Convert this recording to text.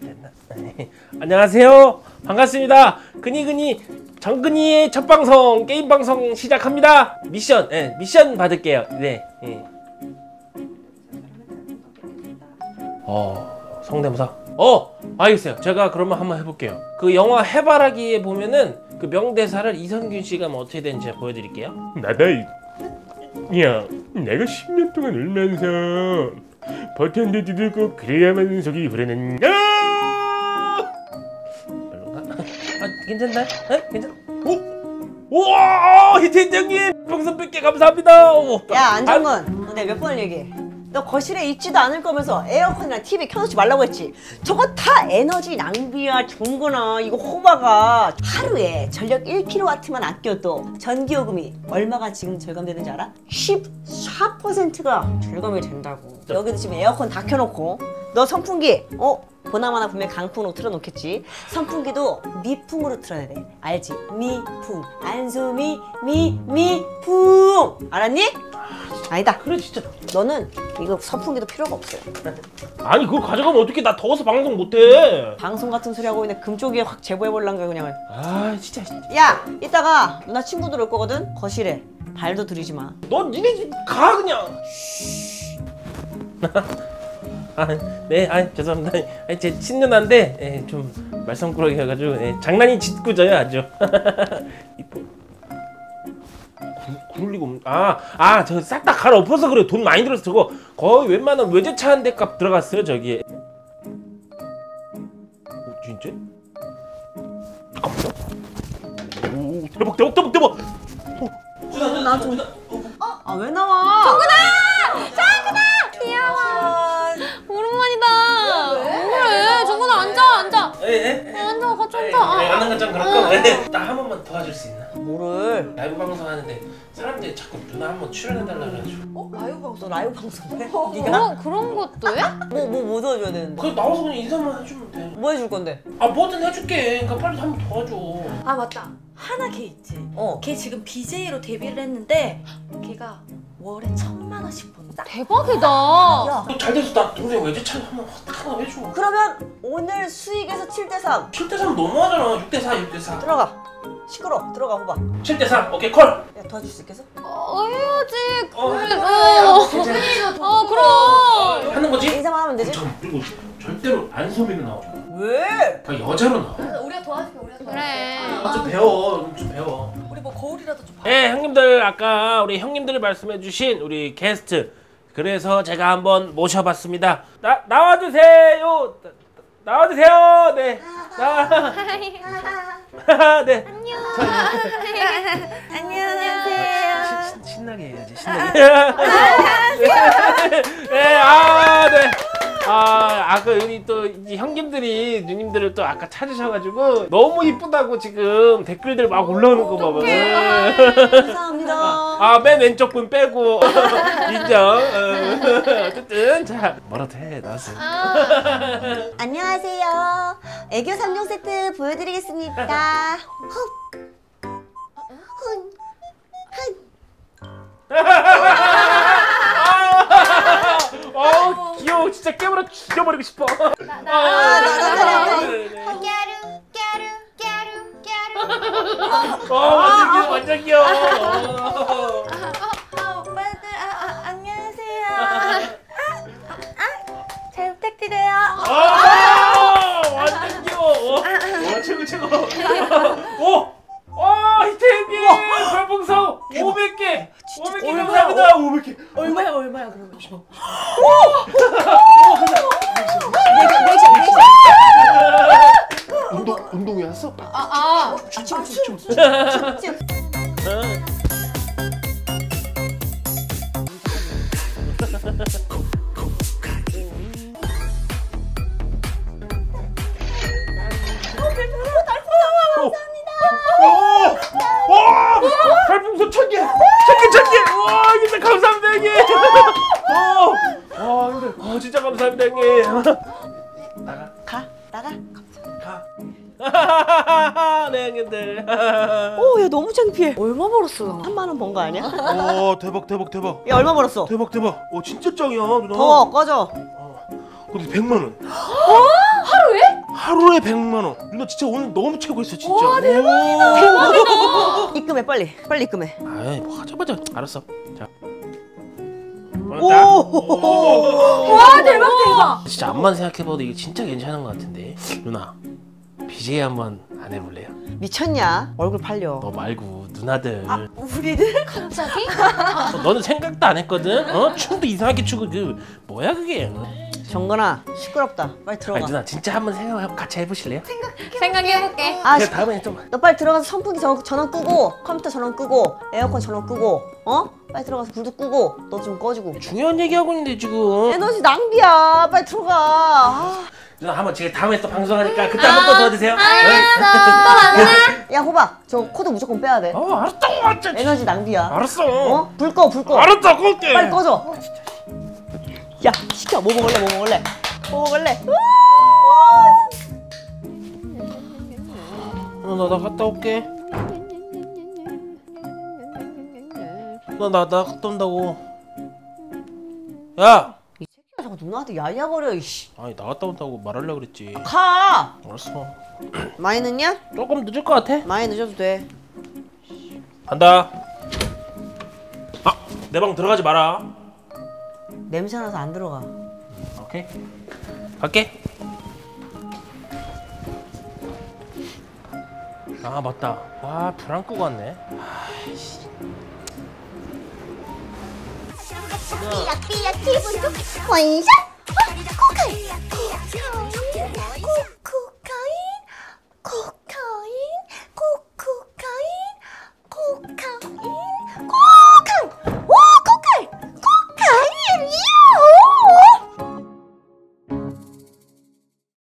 됐나? 안녕하세요. 반갑습니다. 그니그니 정근이의 첫 방송 게임 방송 시작합니다. 미션, 예, 미션 받을게요. 네. 예. 어, 성대모사. 어, 알겠어요. 제가 그러면 한번 해볼게요. 그 영화 해바라기에 보면은 그 명대사를 이선균 씨가 뭐 어떻게 되는지 제가 보여드릴게요. 나다 야 내가 10년 동안 울면서 버텼는데도 꼭 그래야만 속이 후련한 야 괜찮나? 에? 괜찮? 오, 우와, 희태장님 평선 100개 감사합니다. 오, 야 아, 안정근 너 내가 몇 번을 얘기해 너 거실에 있지도 않을 거면서 에어컨이랑 TV 켜놓지 말라고 했지 저거 다 에너지 낭비야 종거나 이거 호박아 하루에 전력 1kW만 아껴도 전기요금이 얼마가 지금 절감되는지 알아? 14%가 절감이 된다고 여기도 지금 에어컨 다 켜놓고 너 선풍기 어? 보나마나 분명 강풍으로 틀어놓겠지 선풍기도 미풍으로 틀어야 돼 알지? 미풍 안소미 미 미풍 알았니? 아니다 그래 진짜. 너는 이거 선풍기도 필요가 없어요 아니 그거 가져가면 어떻게 나 더워서 방송 못해. 방송 같은 소리 하고 있는데 금쪽이에 확 제보해볼란가 그냥 아 진짜. 야 이따가 누나 친구들 올 거거든 거실에 발도 들이지 마너 니네 집 가 그냥. 아, 네, 아 죄송합니다. 아, 제 친누나인데 예, 좀 말썽꾸러기여가지고 예, 장난이 짓궂어요 아주. 이뻐. 구- 구를리고 없- 아, 아, 저 싹 다 갈아 엎어서 그래. 돈 많이 들어서 저거 거의 웬만한 외제차 한 대 값 들어갔어요 저기에. 어, 진짜? 잠깐만요. 오, 대박, 대박, 대박, 대박. 나좀 아왜 나와 오랜만 앉아. 예, 예. 앉아 같이 네, 앉아. 아, 것좀 그렇고 네. 나한 번만 도와줄 수 있나? 뭐를 라이브 방송 하는데 사람들이 자꾸 누나 한 번 출연해달라 그래가지고 어? 라이브 방송 너 라이브 방송 해? 어, 네가? 그런 그런 것도 해? 뭐 뭐 뭐 도와줘야 되는데 그냥 나와서 그냥 인사만 해주면 돼. 뭐 해줄 건데? 아 뭐든 해줄게. 그러니까 빨리 한 번 도와줘. 아 맞다 하나 걔 있지 어걔 지금 BJ로 데뷔를 했는데 걔가 월에 천만 원씩 번 다 대박이다. 야, 너잘 돼서 나 동생 외제차 한번 하나 해줘. 그러면 오늘 수익에서 7대 3 7대 3 너무하잖아. 6대 4, 6대 4. 들어가 시끄러 들어가 호박 7대4 오케이 콜. 야 도와줄 수 있겠어? 어, 해야지. 어, 그래. 어, 괜찮아. 어 그럼. 하는 거지? 인사만 하면 되지? 잠깐 그리고 절대로 나오지 마. 왜? 다 여자로 나와. 우리가 도와줄게 우리가 도와줄게 그래. 아, 좀 배워. 좀 배워. 우리 뭐 거울이라도 좀 봐. 네, 형님들 아까 우리 형님들이 말씀해 주신 우리 게스트 그래서 제가 한번 모셔봤습니다. 나 나와주세요. 나- 나와주세요. 네. 나. 네. 안녕하세요. 신, 신나게 해야지. 신나게. 네. 아 네. 아 아까 여기 또 이제 형님들이 누님들을 또 아까 찾으셔가지고 너무 이쁘다고 지금 댓글들 막 올라오는 거 봐봐. 감사합니다 아맨 왼쪽 분 빼고 인정. 어. 어쨌든 자 뭐라도 해 나왔어요. 안녕하세요. 애교 3종 세트 보여드리겠습니다. 헉. 훈. 어 귀여워 진짜 깨물어 죽여버리고 싶어. 아. 깨루 깨루 깨루 깨루. 어 완전 귀여워 완전 귀여워. 얼마야 얼마야 그러면 운동 운동회 왔어? 아 아. 와 오, 야 너무 창피해. 얼마 벌었어? 3만 원 번 거 아니야? 와 대박 대박 대박 야 얼마 벌었어? 대박 대박 오 진짜 짱이야 누나 더 꺼져. 근데 100만 원 하루에? 하루에 100만 원. 누나 진짜 오늘 너무 최고였어 진짜. 와 대박이다. 입금해 빨리 빨리 입금해 아이 뭐 하자마자 알았어. 자. 오와 대박 대박. 진짜 앞만 생각해봐도 이게 진짜 괜찮은 것 같은데 누나 BJ 한번 안 해볼래요? 미쳤냐 얼굴 팔려 너 말고 누나들 우리들 갑자기? 어, 너는 생각도 안 했거든? 어? 춤도 이상하게 추고 그 뭐야 그게 정건아 시끄럽다 빨리 아니 들어가 누나 진짜 한번 생각 같이 해보실래요? 생각해볼게. 아 시- 다음에 좀 너 빨리 들어가서 선풍기 저, 전원 끄고 컴퓨터 전원 끄고 에어컨 전원 끄고 어? 빨리 들어가서 불도 끄고 너 좀 꺼주고 중요한 얘기하고 있는데 지금 에너지 낭비야 빨리 들어가 아. 누나 한번 제가 다음에 또 방송하니까 그때 한 번 또 도와주세요. 야 호박. 저 코드 무조건 빼야 돼. 어 알았다고 알았다 에너지 낭비야. 알았어. 어? 불 꺼 불 꺼. 알았다 꺼게. 빨리 꺼줘 야 시켜. 뭐 먹을래 뭐 먹을래? 뭐 먹을래? 누나 나 갔다 올게. 누나 나, 나 갔다 온다고. 야 누나한테 야야거려 이씨. 아니 나갔다 온다고 말하려고 그랬지. 가! 알았어. 많이 늦냐? 조금 늦을 것 같아. 많이 늦어도 돼. 간다. 아 내 방 들어가지 마라. 냄새 나서 안 들어가. 오케이. 갈게. 아 맞다. 아불 안 끄고 왔네 삐약삐약 기분 좋게 원샷 어? 코칼